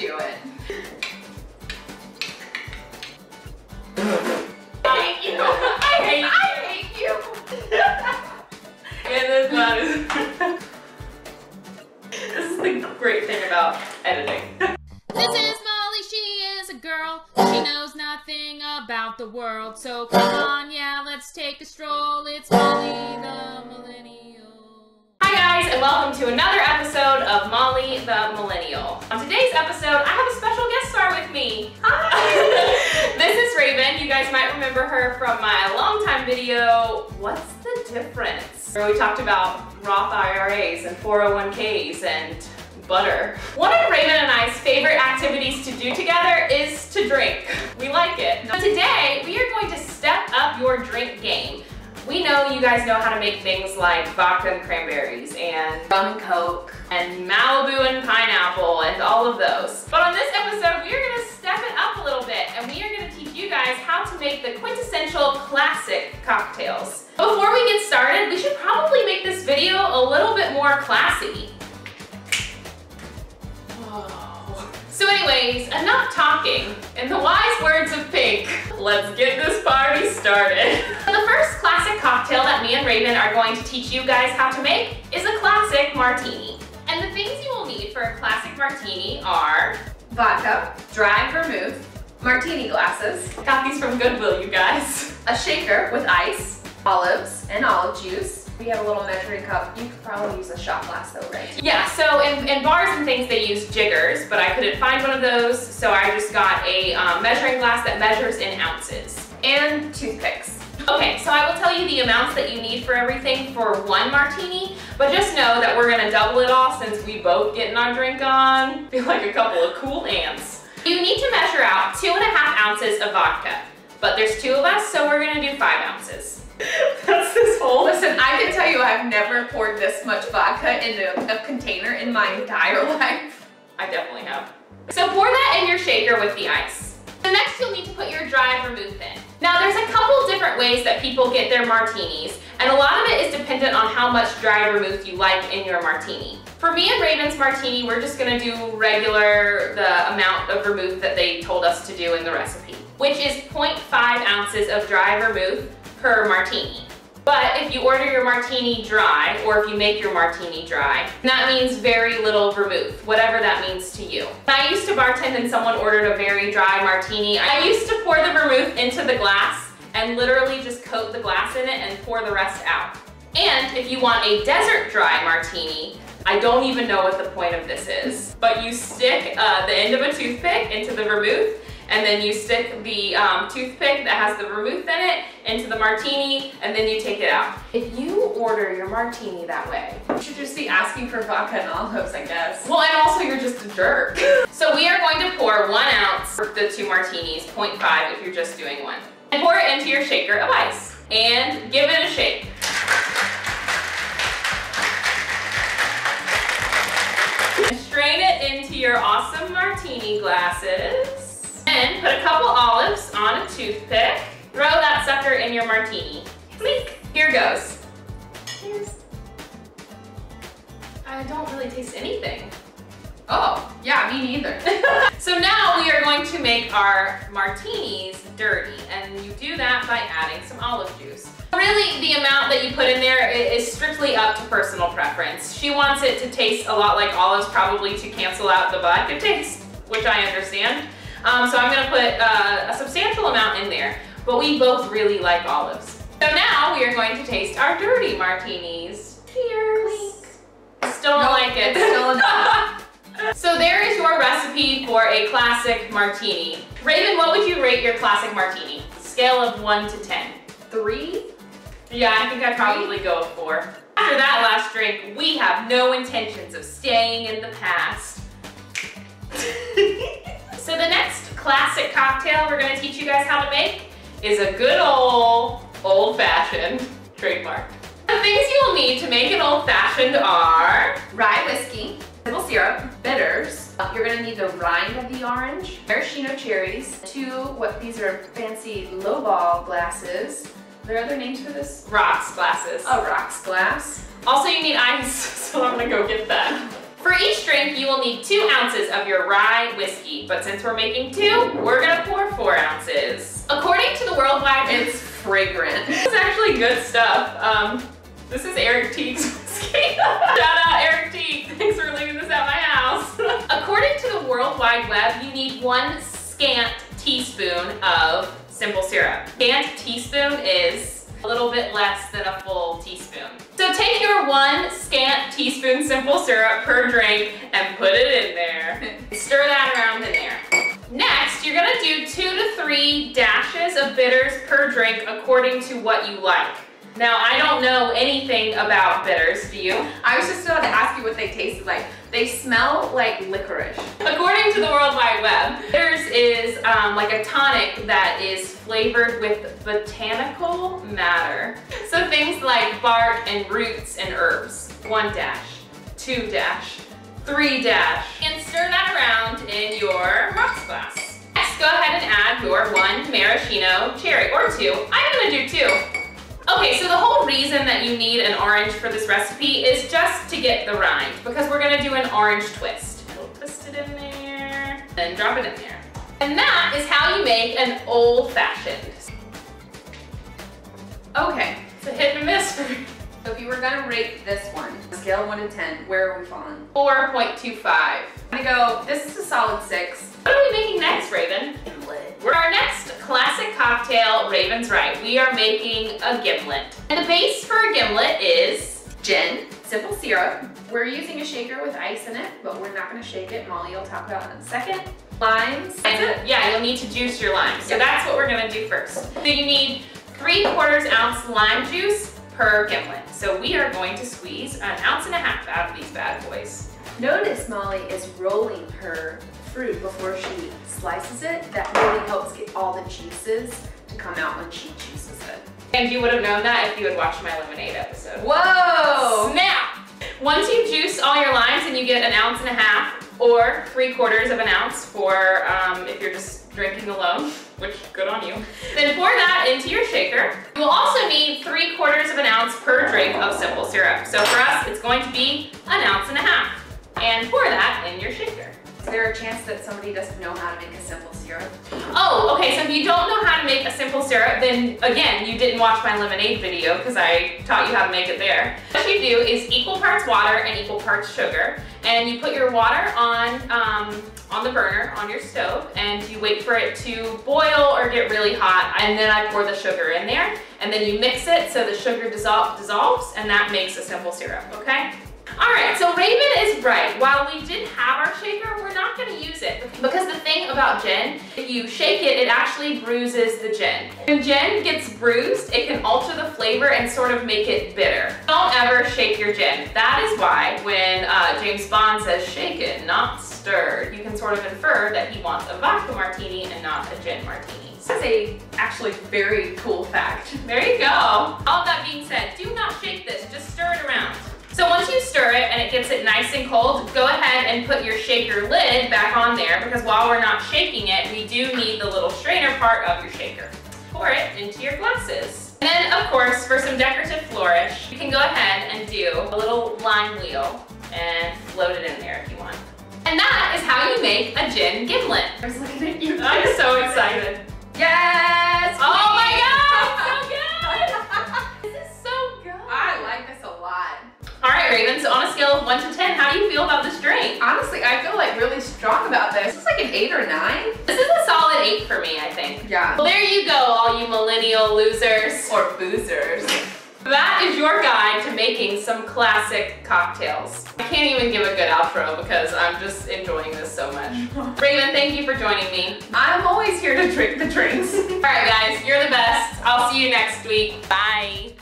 do it. I hate you. I hate you. I hate you. And this not is. this is the great thing about editing. This is Molly, she is a girl. She knows nothing about the world. So come on, yeah, let's take a stroll. It's Molly the Millennial. And welcome to another episode of Molly the Millennial. On today's episode, I have a special guest star with me. Hi! this is Raven. You guys might remember her from my longtime video, What's the Difference? Where we talked about Roth IRAs and 401ks and butter. One of Raven and I's favorite activities to do together is to drink. We like it. So today, we are going to step up your drink game. We know you guys know how to make things like vodka and cranberries and rum and coke and Malibu and pineapple and all of those. But on this episode, we are gonna step it up a little bit and we are gonna teach you guys how to make the quintessential classic cocktails. Before we get started, we should probably make this video a little bit more classy. Anyways, enough talking. In the wise words of Pink, let's get this party started. the first classic cocktail that me and Raven are going to teach you guys how to make is a classic martini. And the things you will need for a classic martini are Vodka, dry vermouth, martini glasses, Got these from Goodwill, you guys. a shaker with ice, olives and olive juice. We have a little measuring cup. You could probably use a shot glass though, right? Yeah, so in, in bars and things they use jiggers, but I couldn't find one of those, so I just got a um, measuring glass that measures in ounces. And toothpicks. Okay, so I will tell you the amounts that you need for everything for one martini, but just know that we're gonna double it all since we both getting our drink on. Feel like a couple of cool ants. You need to measure out two and a half ounces of vodka, but there's two of us, so we're gonna do five ounces. That's this whole. Listen, I can tell you I've never poured this much vodka into a container in my entire life. I definitely have. So pour that in your shaker with the ice. The next you'll need to put your dry vermouth in. Now there's a couple different ways that people get their martinis, and a lot of it is dependent on how much dry vermouth you like in your martini. For me and Raven's martini, we're just gonna do regular, the amount of vermouth that they told us to do in the recipe, which is 0.5 ounces of dry vermouth per martini. But if you order your martini dry, or if you make your martini dry, that means very little vermouth, whatever that means to you. I used to bartend and someone ordered a very dry martini, I used to pour the vermouth into the glass and literally just coat the glass in it and pour the rest out. And if you want a desert dry martini, I don't even know what the point of this is, but you stick uh, the end of a toothpick into the vermouth and then you stick the um, toothpick that has the vermouth in it into the martini, and then you take it out. If you order your martini that way, You should just be asking for vodka and olives, I guess. well, and also you're just a jerk. so we are going to pour one ounce for the two martinis, 0.5 if you're just doing one. And pour it into your shaker of ice. And give it a shake. Strain it into your awesome martini glasses. And put a couple olives on a toothpick. Throw that sucker in your martini. Clink. Here goes. Here's. I don't really taste anything. Oh, yeah, me neither. So now we are going to make our martinis dirty, and you do that by adding some olive juice. Really, the amount that you put in there is strictly up to personal preference. She wants it to taste a lot like olives, probably to cancel out the vodka taste, which I understand. Um, so I'm gonna put uh, a substantial amount in there, but we both really like olives. So now we are going to taste our dirty martinis. Cheers. Still don't Nope, like it. it's still enough. So there is your recipe for a classic martini. Raven, what would you rate your classic martini? Scale of one to 10. Three? Yeah, I think I'd probably go a four. After that last drink, we have no intentions of staying in the past. So the next classic cocktail we're gonna teach you guys how to make is a good old, old-fashioned trademark. The things you will need to make an old-fashioned are Rye whiskey, simple syrup, bitters. You're gonna need the rind of the orange, maraschino cherries, two, what, these are fancy lowball glasses. Are there other names for this? rocks glasses. A rocks glass. Also, you need ice, so I'm gonna go get that. For each drink, you will need two ounces of your rye whiskey, but since we're making two, we're gonna pour four ounces. According to the World worldwide, It's fragrant. it's actually good stuff. Um, this is Eric Teague's whiskey. Shout out Eric Teague. Thanks for leaving this at my house. According to the World Wide Web, you need one scant teaspoon of simple syrup. Scant teaspoon is a little bit less than a full teaspoon. So take your one scant teaspoon simple syrup per drink and put it in there. Stir that around in there. Next, you're gonna do two to three dashes of bitters per drink according to what you like. Now, I don't know anything about bitters, do you? I was just about to ask you what they tasted like. They smell like licorice. According to the World Wide Web, bitters is um, like a tonic that is flavored with botanical matter. So things like bark and roots and herbs. One dash, two dash, three dash, and stir that around in your rocks glass. Next, go ahead and add your one maraschino cherry, or two. I'm gonna do two. Okay, so the whole reason that you need an orange for this recipe is just to get the rind, because we're gonna do an orange twist. We'll twist it in there, and drop it in there. And that is how you make an old fashioned. Okay, It's a hit and miss for so if you were gonna rate this one, scale one to 10, where are we falling? 4.25. I'm gonna go, this is a solid six. What are we making next, Raven? For our next cocktail, Raven's Right, we are making a gimlet. And the base for a gimlet is Gin, simple syrup. We're using a shaker with ice in it, but we're not gonna shake it. Molly will talk about it in a second. Limes. And yeah, you'll need to juice your lime. So that's what we're gonna do first. So you need three quarters ounce lime juice per gimlet. So we are going to squeeze an ounce and a half out of these bad boys. Notice Molly is rolling her fruit before she slices it. That really helps get all the juices to come out when she juices it. And you would have known that if you had watched my lemonade episode. Whoa! Now, once you juice all your limes and you get an ounce and a half or three quarters of an ounce for um, if you're just drinking alone, which good on you, then pour that into your shaker. You'll also need three quarters of an ounce per drink of simple syrup. So for us, it's going to be an ounce and a half. And pour that in your shaker. Is there a chance that somebody doesn't know how to make a simple syrup? Oh, okay, so if you don't know how to make a simple syrup, then again, you didn't watch my lemonade video because I taught you how to make it there. What you do is equal parts water and equal parts sugar, and you put your water on, um, on the burner on your stove, and you wait for it to boil or get really hot, and then I pour the sugar in there, and then you mix it so the sugar dissol dissolves, and that makes a simple syrup, okay? All right, so right. While we did have our shaker, we're not gonna use it because the thing about gin, if you shake it, it actually bruises the gin. When gin gets bruised, it can alter the flavor and sort of make it bitter. Don't ever shake your gin. That is why when uh, James Bond says shake it, not stirred, you can sort of infer that he wants a vodka martini and not a gin martini. This is a actually very cool fact. There you go. All that being said, do not shake this, just stir it around. So once you stir it and it gets it nice and cold, go ahead and put your shaker lid back on there because while we're not shaking it, we do need the little strainer part of your shaker. Pour it into your glasses. And then of course, for some decorative flourish, you can go ahead and do a little lime wheel and float it in there if you want. And that is how you make a gin gimlet. I was looking at you. I'm so excited. Yes! Oh feel about this drink? Honestly, I feel like really strong about this. This is like an eight or nine. This is a solid eight for me, I think. Yeah. Well, there you go, all you millennial losers. Or boozers. That is your guide to making some classic cocktails. I can't even give a good outro because I'm just enjoying this so much. Raven, thank you for joining me. I'm always here to drink the drinks. All right, guys, you're the best. I'll see you next week. Bye.